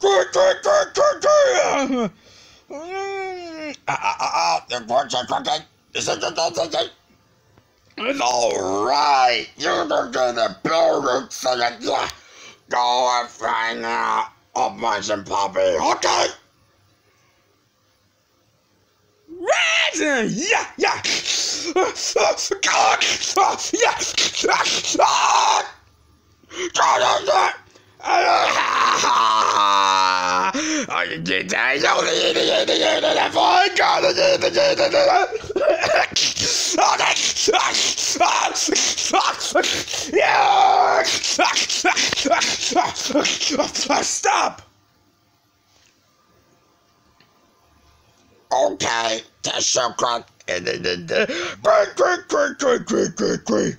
Quick, quick, quick, quick, quick. Mm, Ah, ah, ah, They're cooking. Is it the the It's all right. You're gonna build so that yeah. Go and find out of my and puppy. Okay. Right. Yeah, yeah. God. Yeah. Ah. God, Stop! Okay, that's so quick.